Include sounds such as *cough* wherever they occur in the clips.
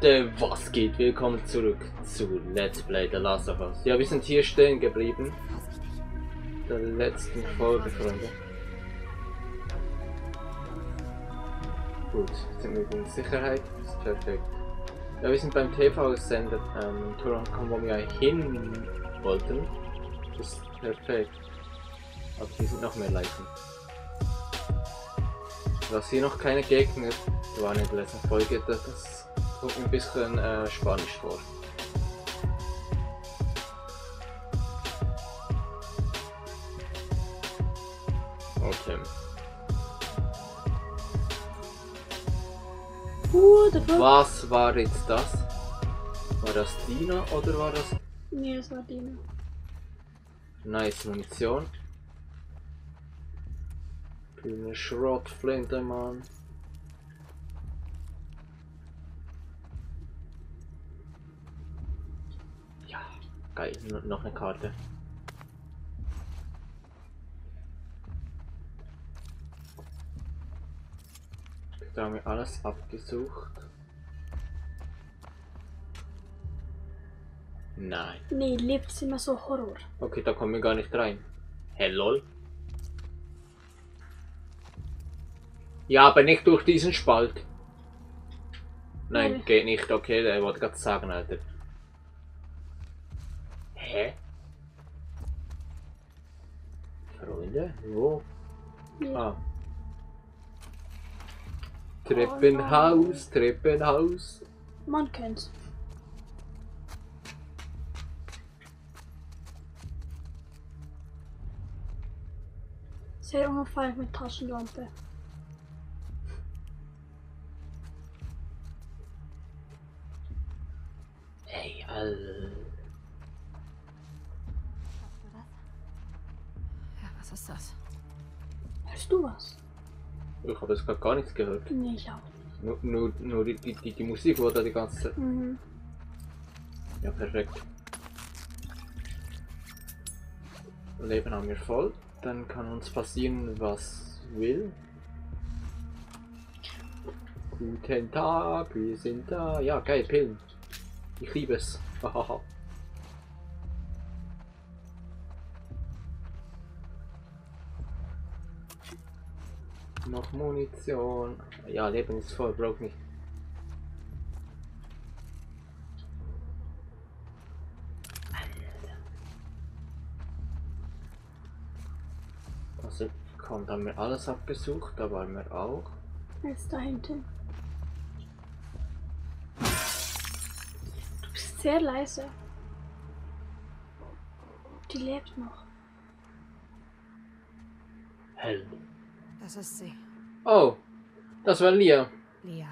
Leute, was geht? Willkommen zurück zu Let's Play The Last of Us. Ja, wir sind hier stehen geblieben. Der letzten Folge, Freunde. Gut, jetzt sind wir in Sicherheit. Das ist perfekt. Ja, wir sind beim TV-Sender ähm, angekommen, wo wir hin wollten. Das ist perfekt. Aber hier sind noch mehr Leichen. Was hier noch keine Gegner waren in der letzten Folge, das, das mir ein bisschen äh, spanisch vor. Okay. What the fuck? Was war jetzt das? War das Dina oder war das Nee, das war Dina. nice Munition? Schrottflinte, Mann. Ja, geil, no- noch eine Karte. Da haben wir alles abgesucht. Nein. Nee, lebt immer so Horror. Okay, da kommen wir gar nicht rein. Lol. Ja, aber nicht durch diesen Spalt. Nein, Nein. geht nicht. Okay, der wollte gerade sagen, Alter. Hä? Freunde? Wo? Nee. Ah. Treppenhaus, Treppenhaus. Man kennt's. Sehr ungefähr mit Taschenlampe. Hey, Alter. Ja, was ist das? Hörst du was? Ich habe jetzt gerade gar nichts gehört. Nee, ich auch. Nur, nur, nur die, die, die, die Musik wurde die ganze Zeit. Mhm. Ja, perfekt. Leben haben wir voll. Dann kann uns passieren, was will. Guten Tag, wir sind da. Ja, geil, Pillen. Ich liebe es. Hahaha. Noch Munition. Ja, Leben ist voll, braucht nicht. Also, kommt, haben wir alles abgesucht, da waren wir auch. Jetzt da hinten. Du bist sehr leise. Die lebt noch. Hell. Das ist sie. Oh, das war Lia, Lia.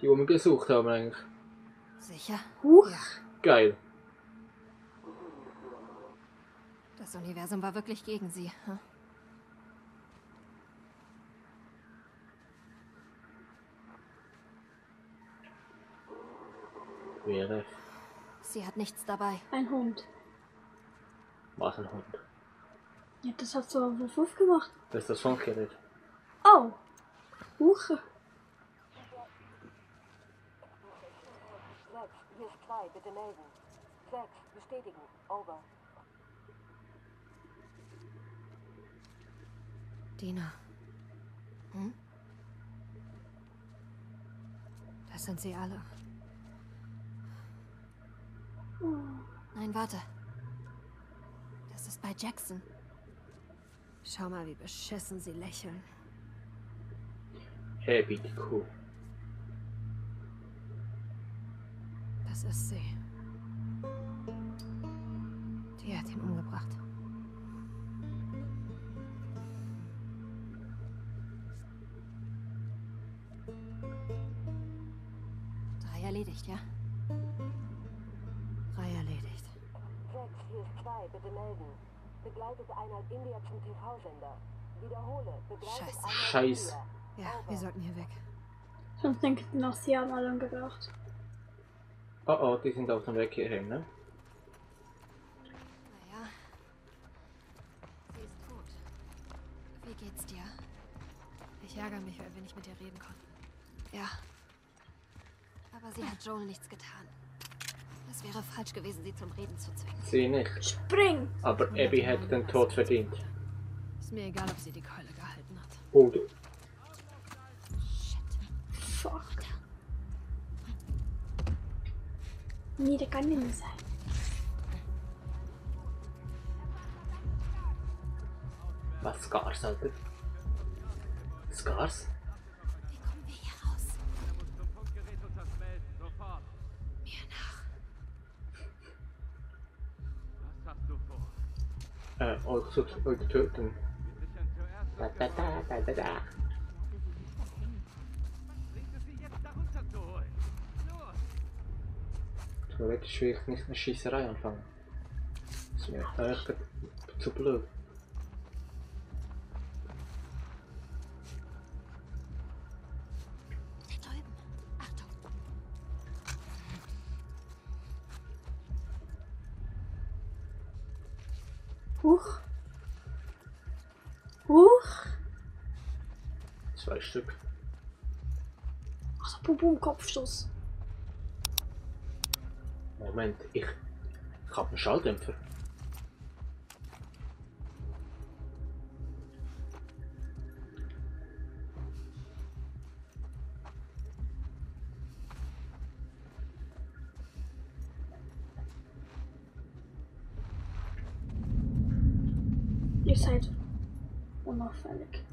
die wo wir gesucht haben eigentlich. Sicher? Huch. Ja. Geil. Das Universum war wirklich gegen sie. Hm? Wäre Sie hat nichts dabei. Ein Hund. was ein Hund. Ja, das hat so Wuff Wuff gemacht. Das ist das Funkgerät. Oh. Huch. Sechs, hier ist zwei, bitte melden. Sechs, bestätigen. Over. Dina. Hm? Das sind sie alle. Oh. Nein, warte. Das ist bei Jackson. Schau mal, wie beschissen sie lächeln. Hey, bitte cool. Das ist sie. Die hat ihn umgebracht. Drei erledigt, ja? Drei erledigt. Sechs, hier ist zwei, bitte melden. Begleitet Einheit India zum TV-Sender. Wiederhole, begleitet Scheiße. India. Ja, wir sollten hier weg. Sonst denkt ihr noch, sie haben alle umgebracht. Oh oh, die sind auf dem Weg hierhin, ne? Naja. Sie ist tot. Wie geht's dir? Ich ärgere mich, weil wir nicht mit ihr reden konnten. Ja. Aber Aber sie hat Joel nichts getan. Es wäre falsch gewesen, sie zum Reden zu zwingen. Sie nicht. Spring! Aber Abby hätte den Tod verdient. Ist mir egal, ob sie die Keule gehalten hat. Oh, du. Fuck. Nee, der kann nicht sein. Was Scars, Alter? Scars? Euch zu töten. Da, da, da, da, da. Theoretisch will ich nicht eine Schießerei anfangen. Das ist mir echt zu blöd. Bum, Kopfstoß. Moment, ich, ich habe einen Schalldämpfer. Ihr seid unauffällig.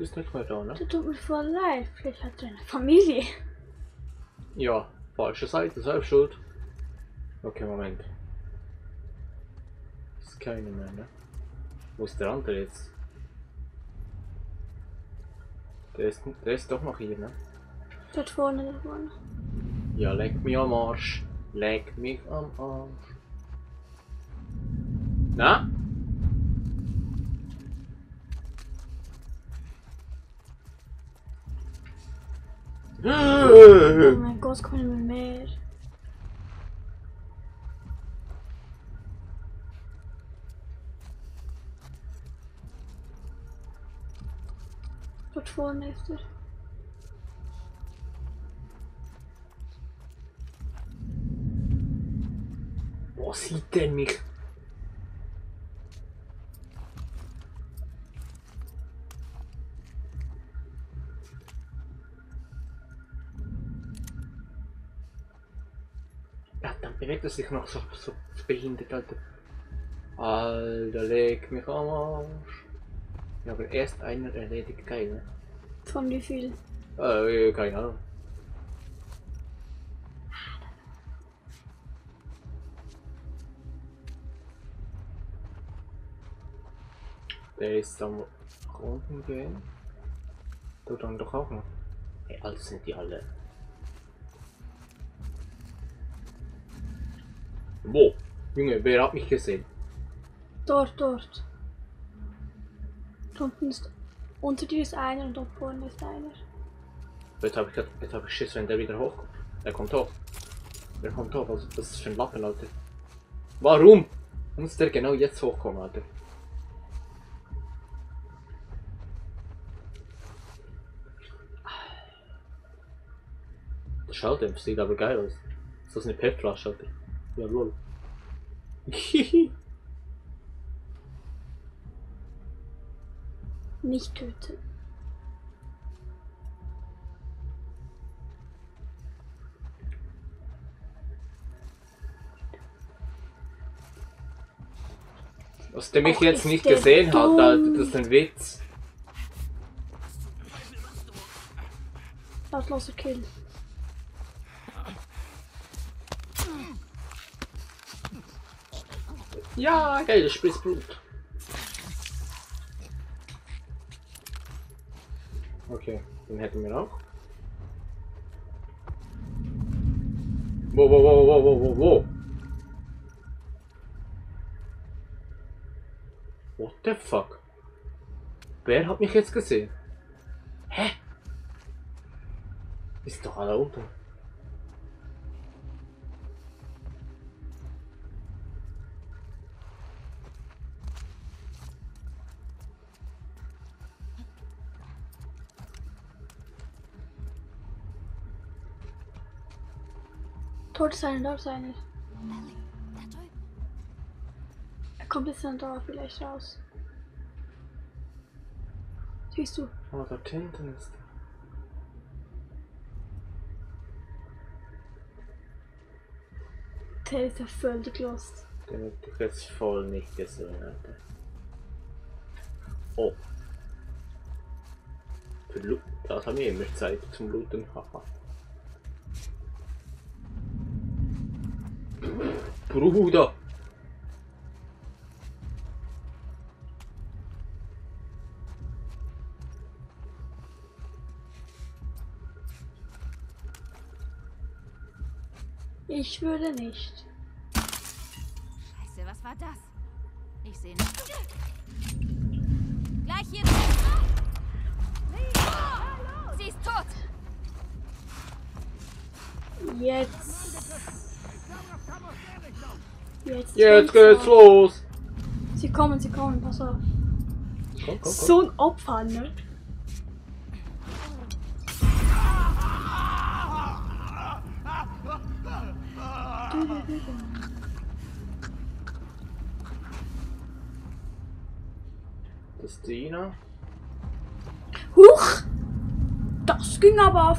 Bist nicht mehr da, ne? Das tut mir voll leid. Vielleicht hat er eine Familie. Ja, falsche Seite, selbst schuld. Okay, Moment. Ist keine mehr, ne? Wo ist der andere jetzt? Der ist, der ist doch noch hier, ne? Dort vorne, dort vorne. Ja, leck mich am Arsch. Leck mich am Arsch. Na? Oh mein Gott, kommen wir mehr. Dort vorne ist er. Wo sieht der mich? Bewegt er sich noch so, so behindert, Alter. Alter, leg mich am Arsch. Ja, aber erst einer erledigt, geil, ne? Von wie viel? Äh, keine Ahnung. Der ist am unten gehen. Du dann doch auch noch. Hey, Alter, sind die alle. Wo? Junge, wer hat mich gesehen? Dort, dort. Unten ist. Unter dir ist einer und dort vorne ist einer. Jetzt habe ich, jetzt hab ich Schiss, wenn der wieder hochkommt. Der kommt hoch. Der kommt hoch, also das ist für ein Lappen, Alter. Warum? Muss der genau jetzt hochkommen, Alter? Der Schalldämpfer sieht aber geil aus. Ist das eine PET-Flasche, Alter? Ja, lol. *laughs* Nicht töten. Was der mich Och, jetzt nicht gesehen hat, dumm. Alter, das ist ein Witz. Lautloser Kill. Ja, geil, das Spiel ist Blut. Okay, den hätten wir noch. Wo, wo, wo, wo, wo, wo, wo? What the fuck? Wer hat mich jetzt gesehen? Hä? Ist doch alle unten. Dort ist einer, dort ist drüben. Er kommt jetzt dann da vielleicht raus. Siehst du? Oh, dort hinten ist er. Der ist ja völlig lost. Den hätte ich jetzt voll nicht gesehen, Alter. Oh. Für das haben wir immer Zeit zum Looten, haha. Bruder! Ich würde nicht. Scheiße, was war das? Ich sehe nicht. Gleich hier drin. Sie ist tot. Jetzt. Jetzt, Jetzt geht's los! Sie kommen, sie kommen, pass auf. Komm, komm, komm. So ein Opfer, ne? Das Dina. Huch! Das ging aber.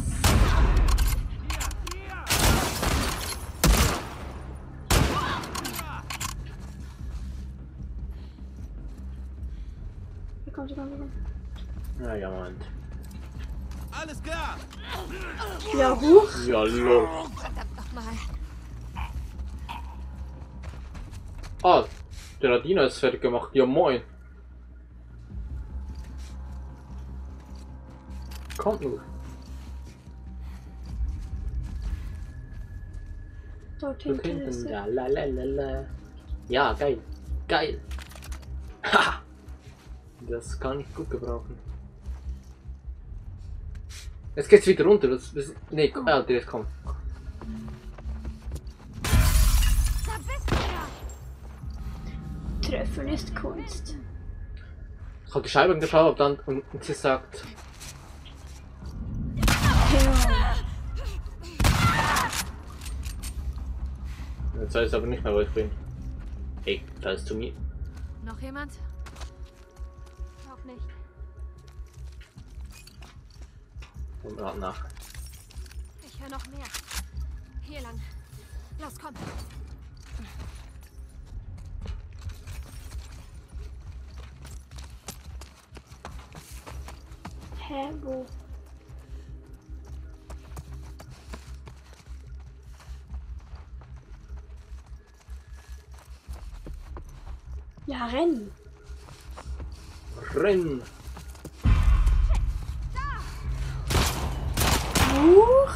Hier kommt, hier kommt, hier kommt. Ja, ja, Moment. Alles klar! Ja, huch! Ja, lol. Verdammt nochmal. Ah, der Dina ist fertig gemacht. Ja, moin. Kommt nur. Dort Dort hinten ist hinten. Ja, la, la, la, la. Ja, geil. Geil. Das kann ich gut gebrauchen. Jetzt geht's wieder runter. Das, das, nee, komm, ah, der ist komm. Treffen ist Kunst. Ich habe die Scheibe angeschaut dann und, und sie sagt, jetzt weiß ich aber nicht mehr, wo ich bin. Ey, da ist zu mir. Noch jemand? Glaub nicht. Und rat nach. Ich höre noch mehr. Hier lang. Los, komm. Hä, wo? Ja, renn. Renn! Huch.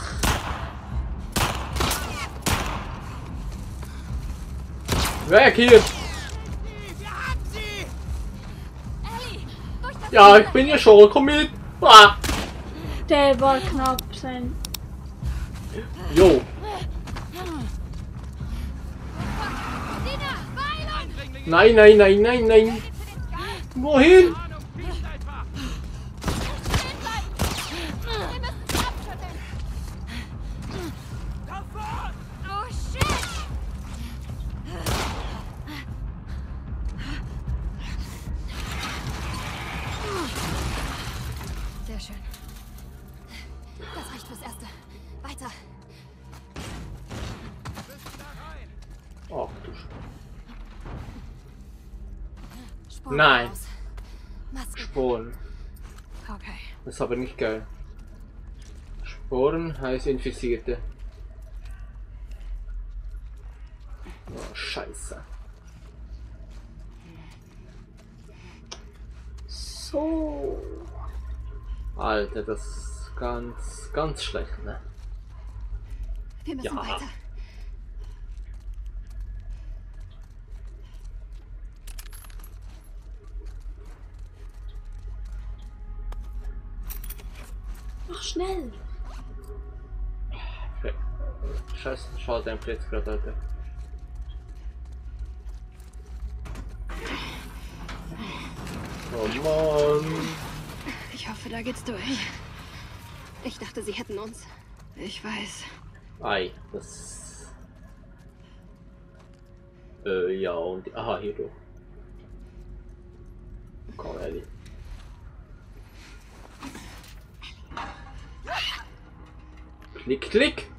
Weg hier! Ja, ich bin ja schon, komm mit! Ah! Der war knapp sein. Jo! Nein, nein, nein, nein, nein! Wohin? Schön. Das reicht fürs Erste. Weiter. Ach du Sch Sporen Nein. Sporen. Okay. Das ist aber nicht geil. Sporen heißt Infizierte. Oh, scheiße. So. Alter, das ist ganz, ganz schlecht, ne? Wir müssen ja. weiter. Mach schnell! Scheiße, schau dein Blitz gerade, Alter. Oh Mann! Ich hoffe, da geht's durch. Ich dachte, sie hätten uns. Ich weiß. Ei, das. Äh, ja, und. Aha, hier doch. Komm, Ellie. Klick, klick!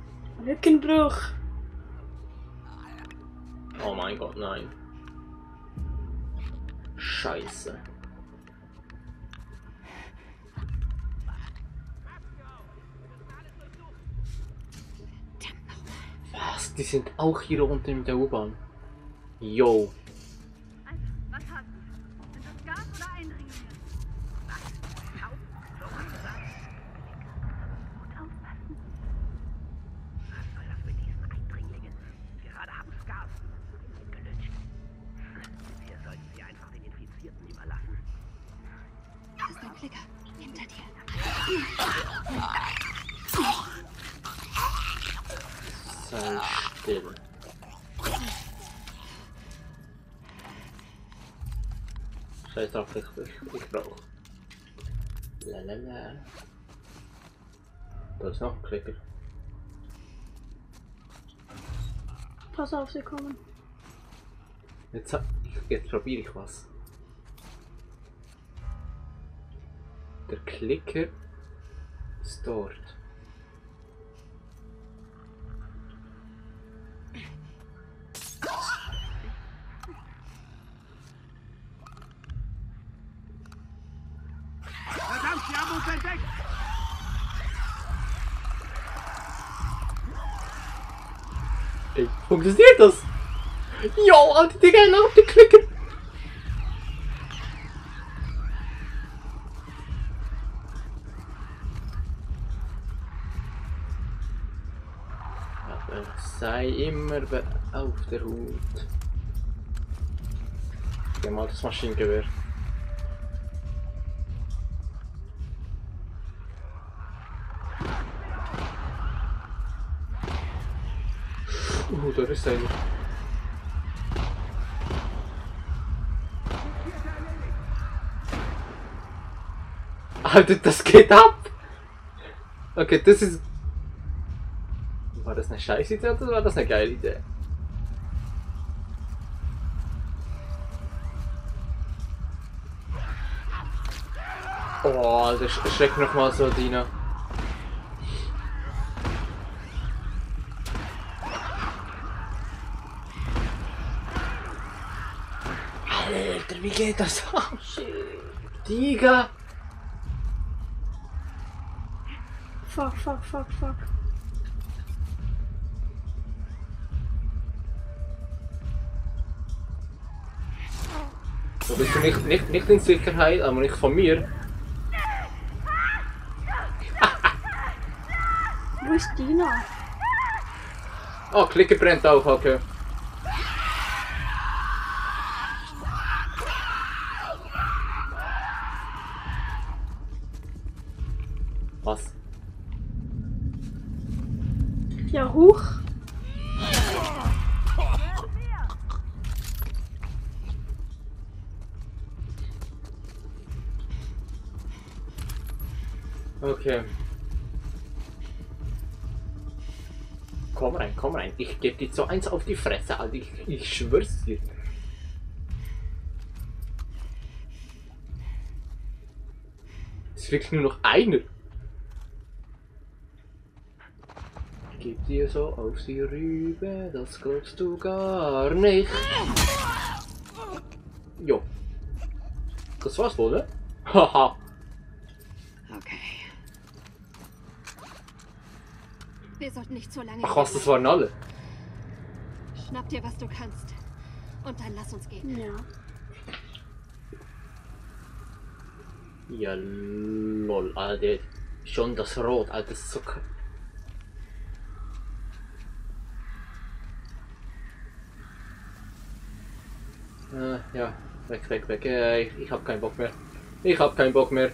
Rückenbruch. Oh mein Gott, nein. Scheiße. Was? Die sind auch hier unten in der U-Bahn. Yo. Scheiß drauf, ich, ich, ich brauch. Lalala. Da ist noch ein Klicker. Pass auf, sie kommen. Jetzt, jetzt probiere ich was. Der Klicker ist dort. Funktioniert das? Jo, Alter, Digga, auf die Klicker! Aber sei immer auf der Hut. Geh mal das Maschinengewehr. Uh, da ist einer. Alter, das geht ab! Okay, das ist. War das eine scheiß Idee oder war das eine geile Idee? Oh, Alter, sch- schreck noch mal so, Dina. Alter, wie geht das? Oh, shit. Digga! Fuck, fuck, fuck, fuck. Du bist du nicht, nicht, nicht in Sicherheit, aber nicht von mir. Wo ist Dina? Oh, Klicker brennt auch, okay. Was? Ja, hoch. Okay. Komm rein, komm rein. Ich geb dir so eins auf die Fresse, Alter. Ich, ich schwör's dir. Es fehlt nur noch einer. Dir so auf die Rübe, das glaubst du gar nicht. Jo. Das war's wohl, ne? Haha. Okay. Wir sollten nicht so lange. Ach was, das waren alle. Schnapp dir, was du kannst. Und dann lass uns gehen. Ja. Ja, lol, Alter. Schon das Rot, Alter, das ist so Äh, ja, weg, weg, weg. Äh, ich, ich hab keinen Bock mehr. Ich hab keinen Bock mehr.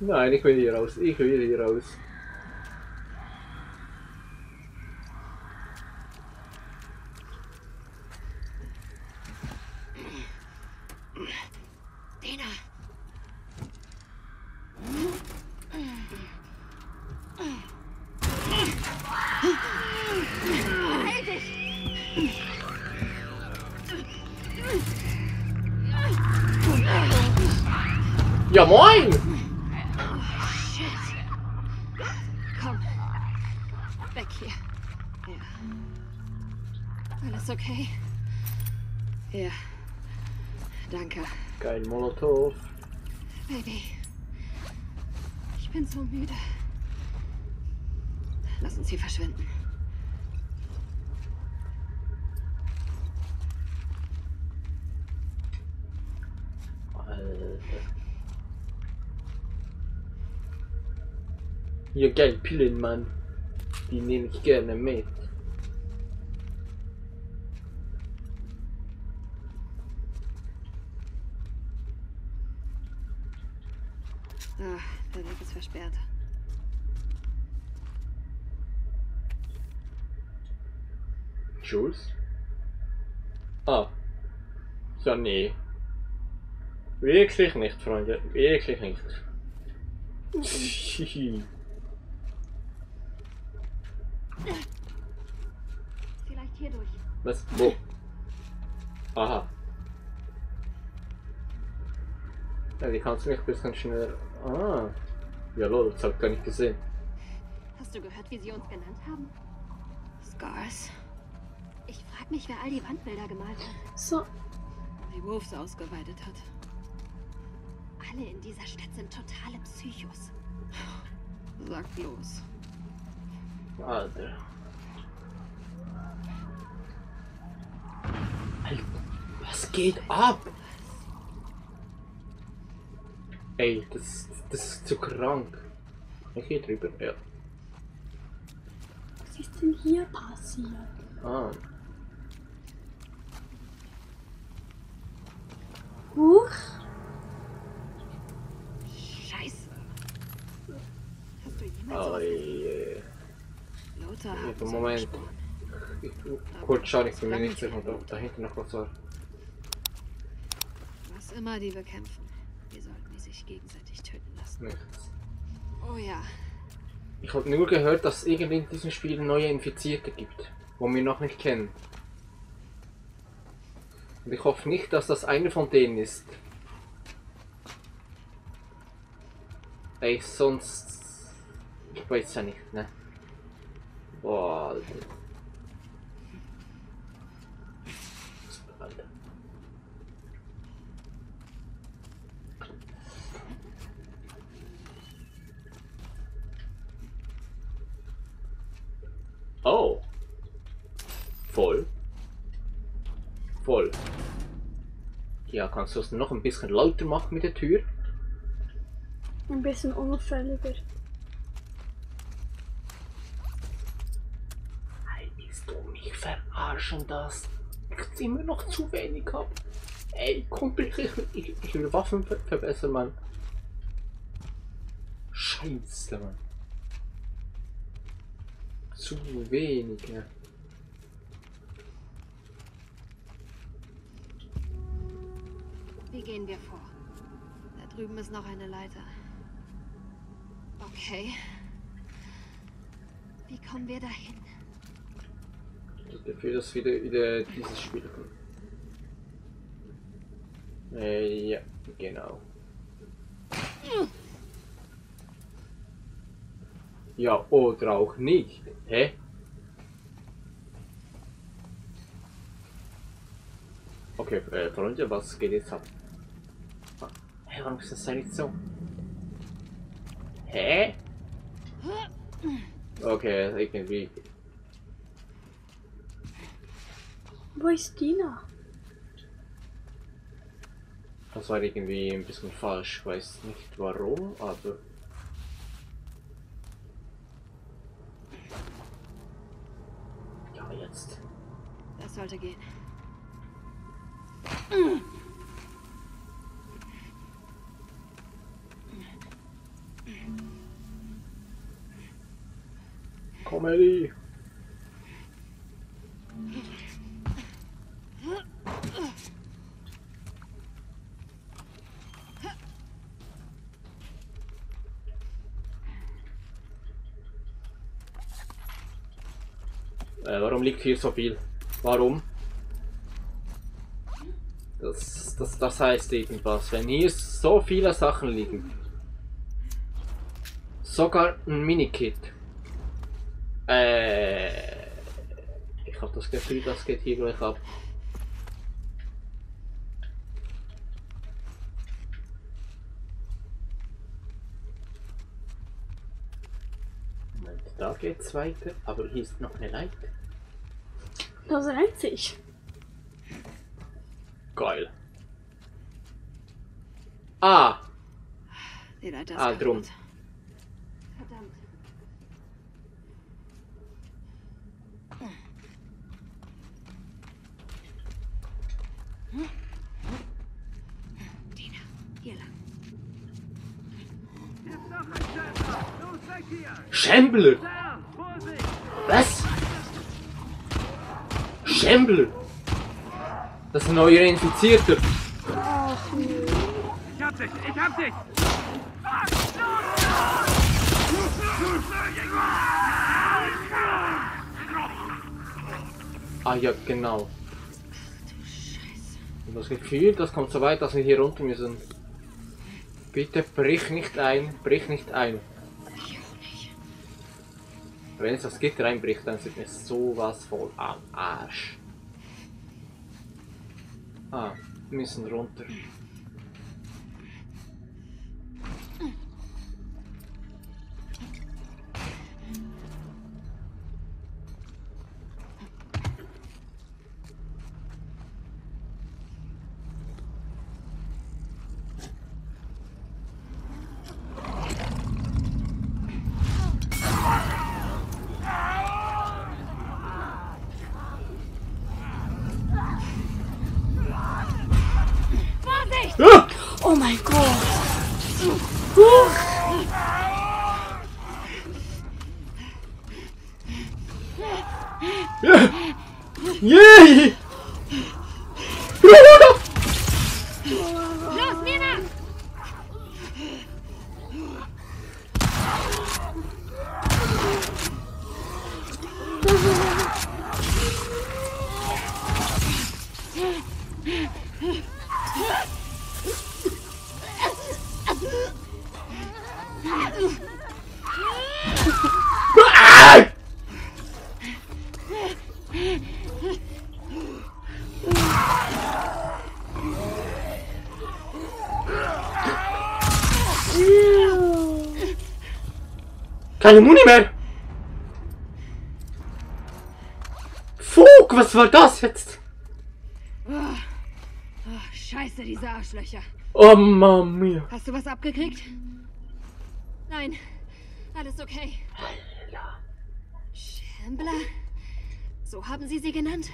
Nein, ich will hier raus. Ich will hier raus. Ja, Hier, geil, Pillen, Mann. Die nehme ich gerne mit. Ah, der Weg ist versperrt. Jules? Ah. Ja, nee. Wirklich nicht, Freunde. Wirklich nicht. *laughs* Vielleicht hier durch. Was? Wo? Aha. Ja, die kannst du mich ein bisschen schneller. Ah. Ja, lol, das hab ich gar nicht gesehen. Hast du gehört, wie sie uns genannt haben? Scars. Ich frag mich, wer all die Wandbilder gemalt hat. So, Die Wolves ausgeweitet hat. Alle in dieser Stadt sind totale Psychos. Sag bloß. Alter. Alter, was geht ab? Ey, das, das ist zu krank. Ich geh drüber, ja. was ist denn hier passiert? Ah. Huch, Scheiße. Hast du jemals Oh, sowas je. Lothar Ja, hat vom so Moment. Ich, kurz schauen, ich bin mir nicht sicher, ob da hinten noch was war. Was immer die bekämpfen, wir sollten die sich gegenseitig töten lassen. Nichts. Oh ja, Ich habe nur gehört, dass es irgendwie in diesem Spiel neue Infizierte gibt, wo wir noch nicht kennen. Und ich hoffe nicht, dass das einer von denen ist. Ey, sonst... Ich weiß ja nicht, ne? Boah. Alter. Oh. Voll. Voll. Ja, kannst du es noch ein bisschen lauter machen mit der Tür? ein bisschen unauffälliger. Hey, willst du mich verarschen, dass ich immer noch zu wenig hab? Ey, Kumpel, *laughs* ich, ich will Waffen ver verbessern, Mann. Scheiße, Mann. Zu wenig, ja. wie gehen wir vor? Da drüben ist noch eine Leiter. Okay. Wie kommen wir dahin? Dafür, dass wieder, wieder dieses Spiel kommt. Äh, ja, genau. Ja, oder auch nicht. Hä? Okay, äh, Freunde, was geht jetzt ab? Ah, Hä, warum ist das nicht so? Hä? Okay, irgendwie. Wo ist Dina? Das war irgendwie ein bisschen falsch, weiß nicht warum, aber... Ja, jetzt. Das sollte gehen. Comedy. Äh, warum liegt hier so viel? Warum? Das, das, das heißt irgendwas. Wenn hier so viele Sachen liegen. Sogar ein Minikit. Äh, ich habe das Gefühl, das geht hier gleich ab. Geht's weiter, aber hier ist noch eine Leiter. Das reimt sich. Geil. Ah, Die Leiter ist Ah, drum. kaputt. Verdammt. Dina, hier lang. Ist noch ein Schäfer! Los, weg hier! Schembler! Schembler! Das ist ein neuer Infizierter. Ich hab dich! Ich hab dich! Ah ja, genau. Und das Gefühl, das kommt so weit, dass wir hier runter müssen. Bitte brich nicht ein, brich nicht ein. Wenn es das Gitter einbricht, dann sind wir sowas voll am Arsch. Ah, wir müssen *laughs* Yay! Bruder! Keine Muni mehr! Fuck, was war das jetzt? Oh, scheiße, diese Arschlöcher. Oh mia. Hast du was abgekriegt? Nein. Alles okay. Shambler? So haben sie sie genannt?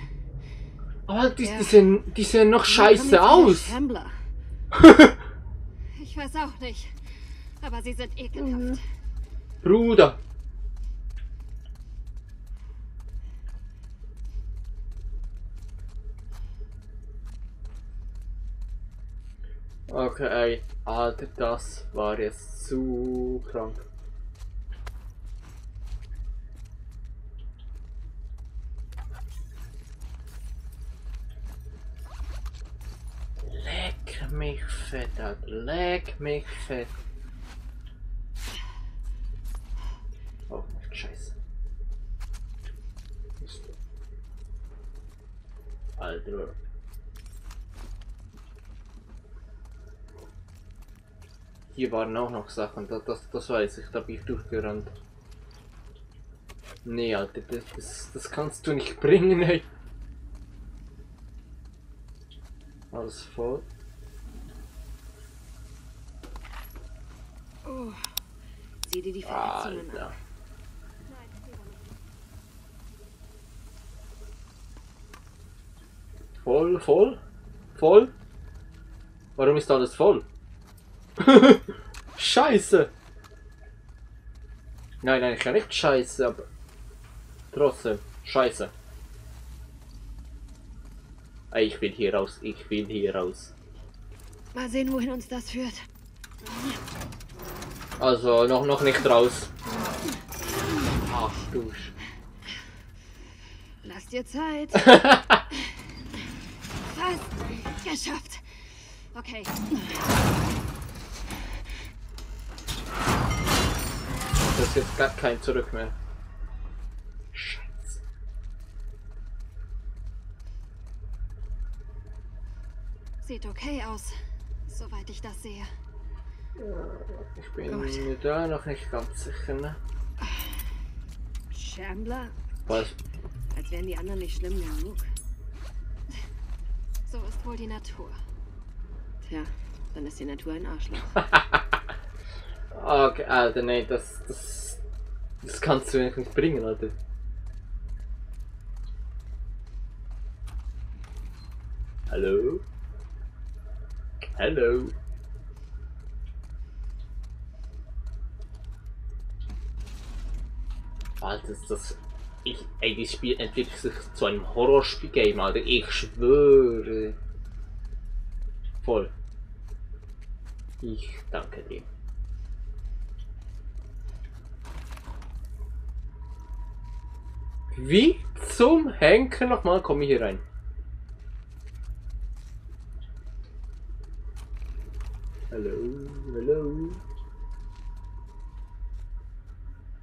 Aber die, Ja. die, sehen, die sehen noch scheiße aus. *laughs* Ich weiß auch nicht. Aber sie sind ekelhaft. Mhm. Bruder. Okay, Alter, das war jetzt zu krank. Leck mich fett. Leck mich fett. Scheiße. Alter. Hier waren auch noch Sachen, das, das, das weiß ich, da bin ich durchgerannt. Nee, Alter, das, das, das kannst du nicht *laughs* bringen, ey. Alles voll. Oh. Sieh dir die Verletzungen an. Alter. Voll, voll, voll. Warum ist alles voll? *laughs* Scheiße. Nein, nein, ich kann nicht scheiße, aber Trotzdem. Scheiße. Ich will hier raus. Ich will hier raus. Mal sehen, wohin uns das führt. Also noch, noch nicht raus. Ach du Sch Lass dir Zeit. *laughs* Fast. Geschafft. Okay. Das ist jetzt gar kein Zurück mehr. Scheiße. Sieht okay aus. Soweit ich das sehe. Ich bin Gut. mir da noch nicht ganz sicher, ne? Shambler? Was? Als wären die anderen nicht schlimm genug. Wohl die Natur. Tja, dann ist die Natur ein Arschloch. *laughs* Okay, Alter, nee, das, das, das kannst du nicht bringen, Alter. Hallo? Hallo? Alter, ist das... Ich, ey, das Spiel entwickelt sich zu einem Horrorspiel-Game, Alter. Ich schwöre. Voll. Ich danke dir. Wie zum Henker nochmal komme ich hier rein? Hallo, hallo.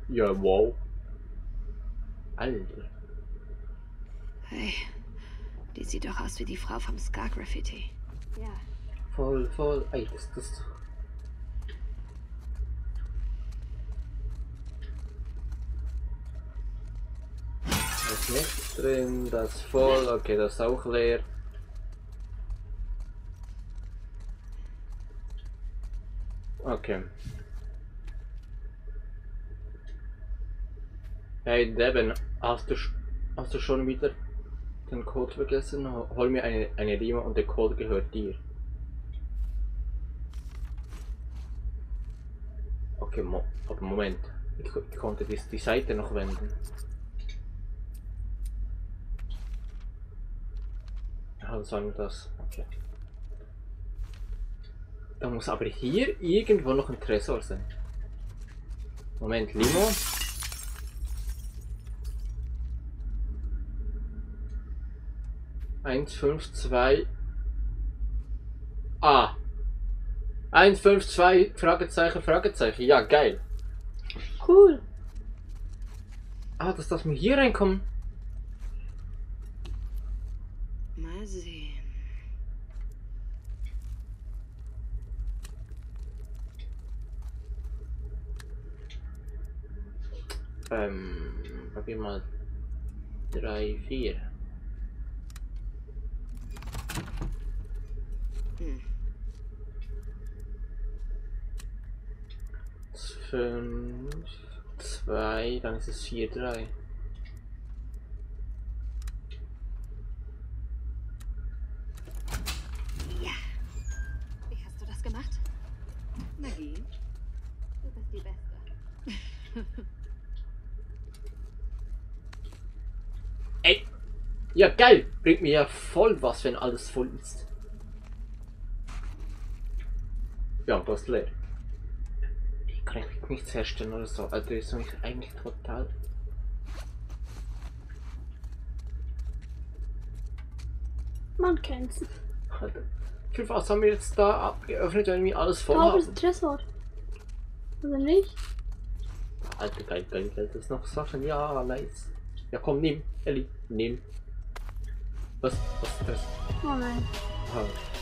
Ja, wow. Alter. Hey, die sieht doch aus wie die Frau vom Scar Graffiti. Ja. Voll, voll. Ey, das, das. Das ist nicht drin, das ist voll, okay, das ist auch leer. Okay. Hey Devin, hast du, hast du schon wieder den Code vergessen? Hol- mir eine, eine Lima und der Code gehört dir. Okay, mo aber Moment. Ich, ich konnte die, die Seite noch wenden. War denn das? Okay. Da muss aber hier irgendwo noch ein Tresor sein. Moment, Limo. Eins, fünf, zwei. Ah. 152 Fragezeichen, Fragezeichen. Ja, geil. Cool. Ah, dass das wir hier reinkommen. Mal sehen. Ähm, probier mal 3, 4. Hm. 5, 2, dann ist es 4, 3. Ja. Wie hast du das gemacht? Magie. Du bist die Beste. *laughs* Ey! Ja, geil! Bringt mir ja voll was, wenn alles voll ist. Ja, das ist leer. Ich kann eigentlich nichts herstellen oder so. Also ist mich eigentlich total. Man kennt's. Alter. Für was haben wir jetzt da abgeöffnet, wenn wir alles voll Da haben? ist ein Tresor. Oder nicht? Alter, geil, geil, geil. Das ist noch Sachen. Ja, nice. Ja, komm, nimm. Ellie, nimm. Was, was ist das? Oh nein. Ah.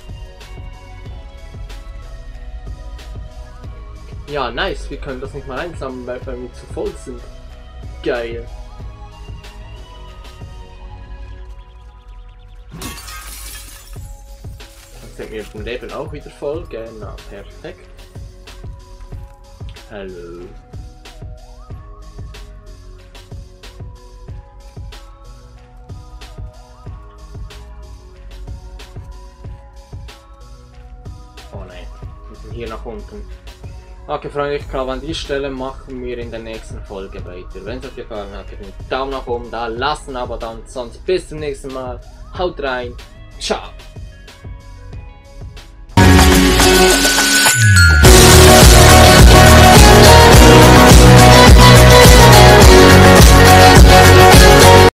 Ja, nice. Wir können das nicht mal einsammeln, weil, wir zu voll sind. Geil. Dann sind wir vom Leben auch wieder voll. Genau, perfekt. Hallo. Oh nein, wir sind hier nach unten. Okay, Freunde, ich glaube, an die Stelle machen wir in der nächsten Folge weiter. Wenn es euch gefallen hat, gebt einen Daumen nach oben da, lasst ein Abo da und sonst bis zum nächsten Mal. Haut rein. Ciao.